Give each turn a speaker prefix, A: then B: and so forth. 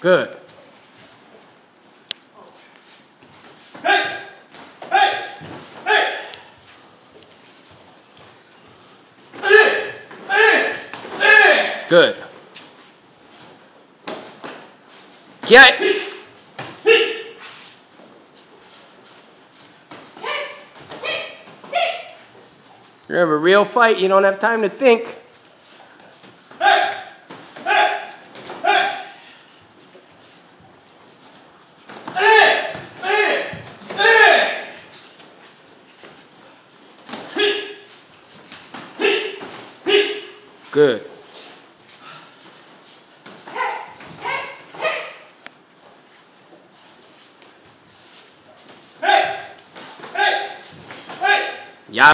A: Good.
B: Hey! Hey! Hey! Hey! Hey! Hey!
A: Good. Get. You have a real fight, you don't have time to think. Good.